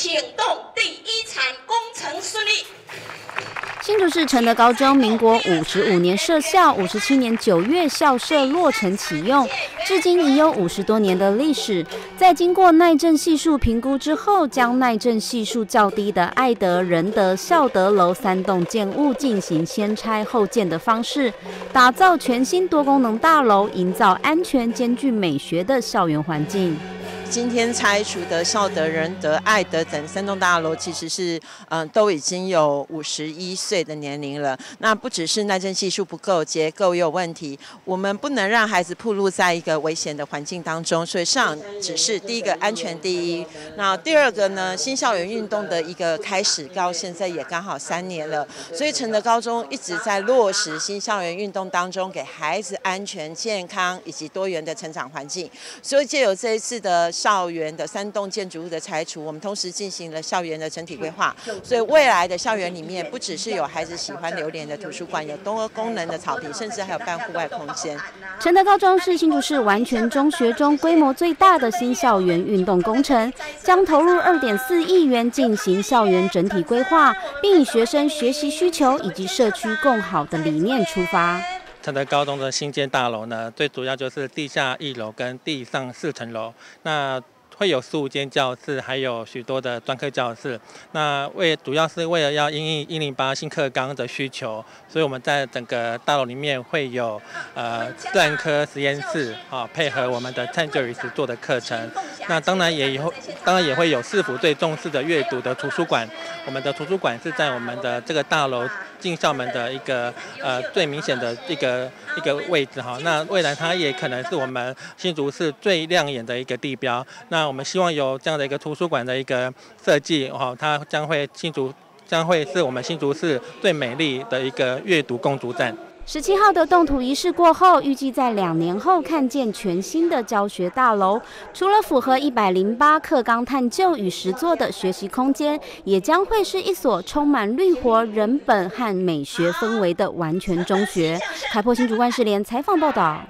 请动第一场工程顺利。新竹市承德高中，民国五十五年设校，五十七年九月校舍落成启用，至今已有五十多年的历史。在经过耐震系数评估之后，将耐震系数较低的爱德、仁德、孝德楼三栋建物进行先拆后建的方式，打造全新多功能大楼，营造安全兼具美学的校园环境。今天拆除的孝德、仁德、爱德等三栋大楼，其实是嗯都已经有五十一岁的年龄了。那不只是耐震系数不够，结构也有问题。我们不能让孩子暴露在一个危险的环境当中，所以上只是第一个安全第一。那第二个呢，新校园运动的一个开始，到现在也刚好三年了。所以承德高中一直在落实新校园运动当中，给孩子安全、健康以及多元的成长环境。所以借由这一次的。校园的三栋建筑物的拆除，我们同时进行了校园的整体规划。所以未来的校园里面，不只是有孩子喜欢流连的图书馆，有多功能的草坪，甚至还有半户外空间。承德高中是新竹市完全中学中规模最大的新校园运动工程，将投入二点四亿元进行校园整体规划，并以学生学习需求以及社区共好的理念出发。承德高中的新建大楼呢，最主要就是地下一楼跟地上四层楼。那会有十五间教室，还有许多的专科教室。那为主要是为了要应应一零八新课纲的需求，所以我们在整个大楼里面会有呃自然科实验室啊，配合我们的探究与实作的课程。那当然也以后当然也会有市府最重视的阅读的图书馆。我们的图书馆是在我们的这个大楼进校门的一个呃最明显的一个一个位置哈。那未来它也可能是我们新竹市最亮眼的一个地标。那我们希望有这样的一个图书馆的一个设计，哈，它将会新竹将会是我们新竹市最美丽的一个阅读共读站。十七号的动土仪式过后，预计在两年后看见全新的教学大楼。除了符合一百零八课纲探究与实作的学习空间，也将会是一所充满绿活、人本和美学氛围的完全中学。开破新竹万事联采访报道。